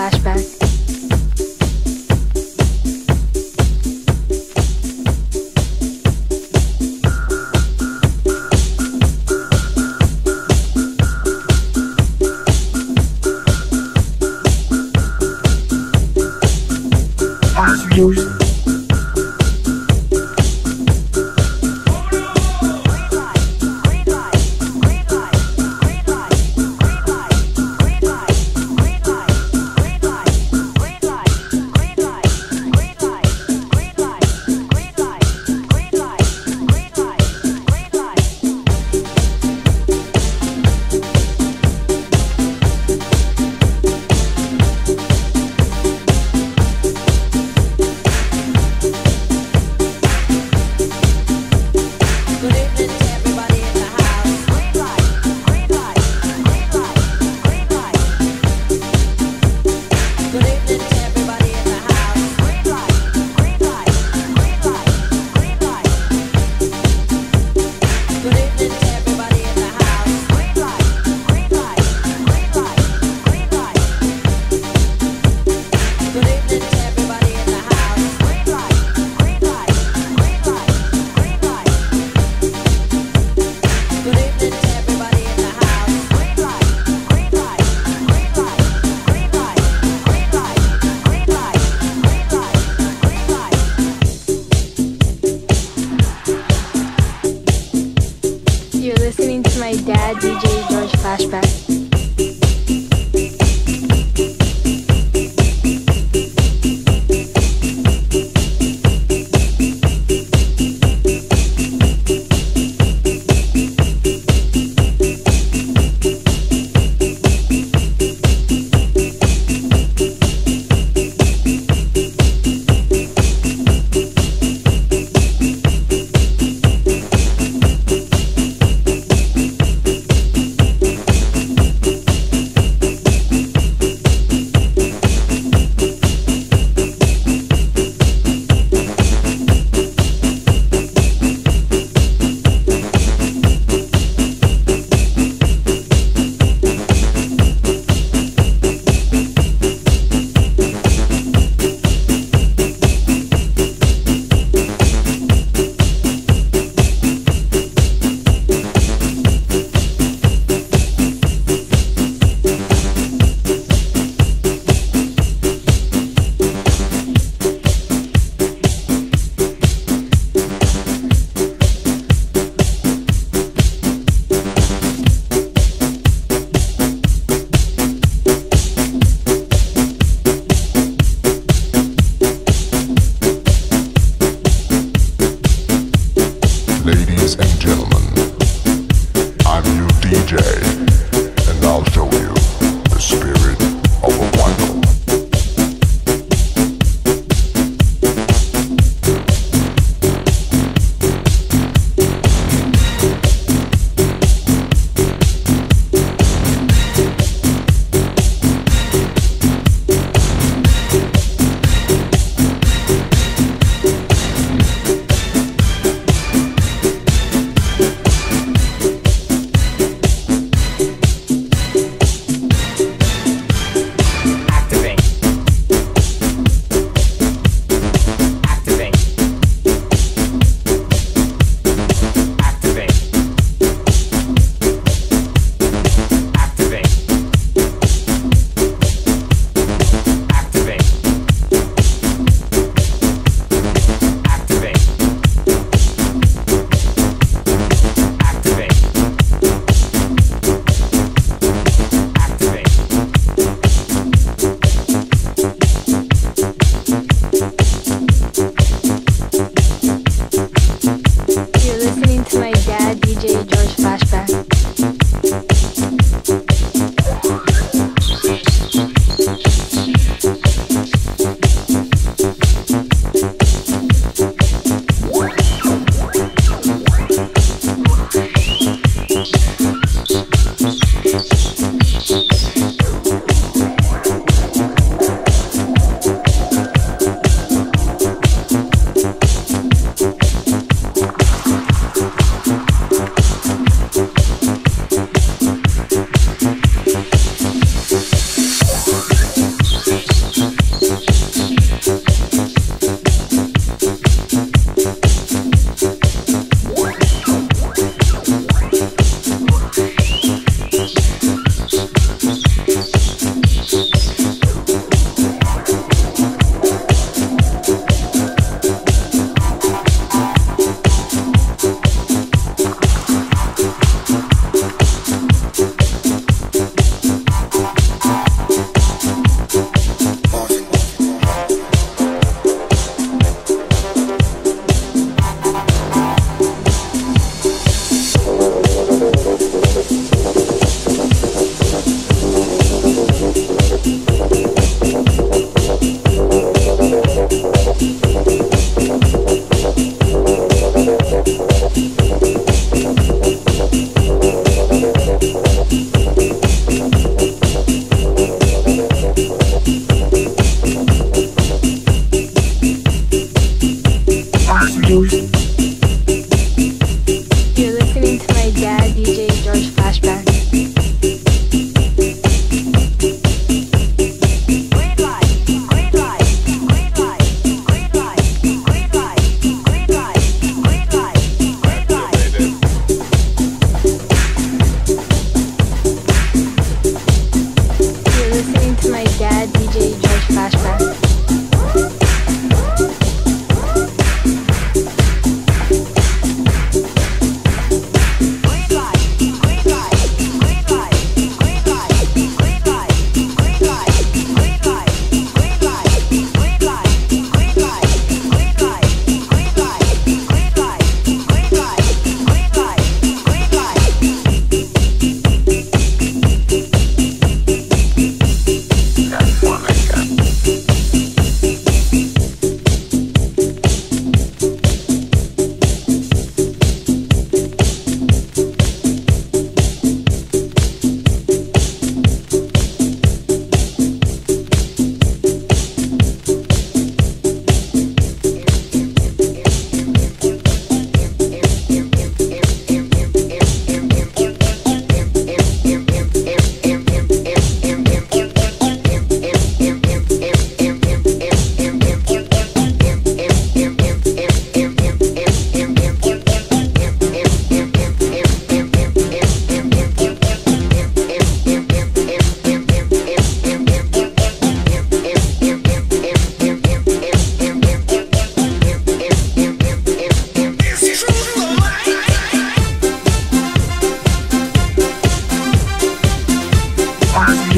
Flashback.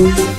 Música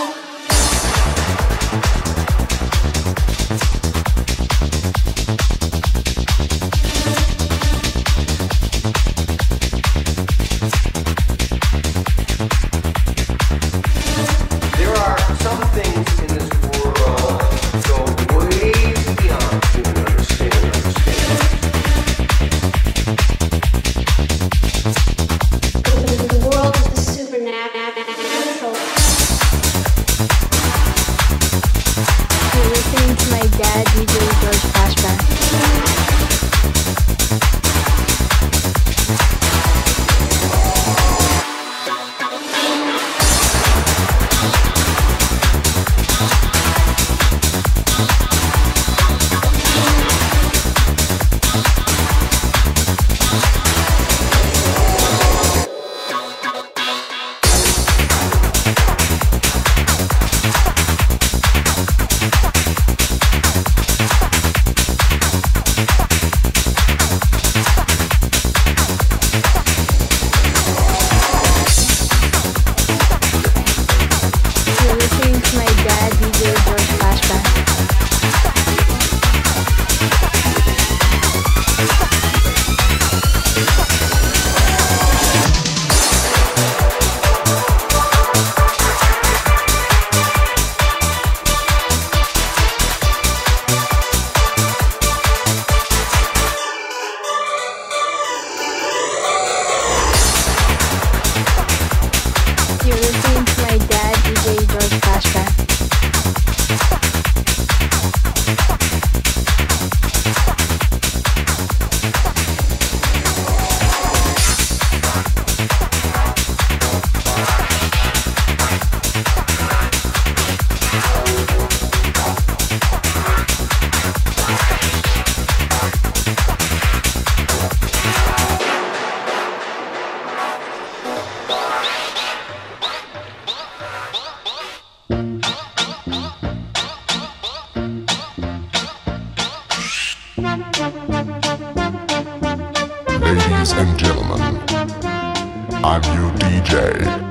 Yeah. I'm your DJ.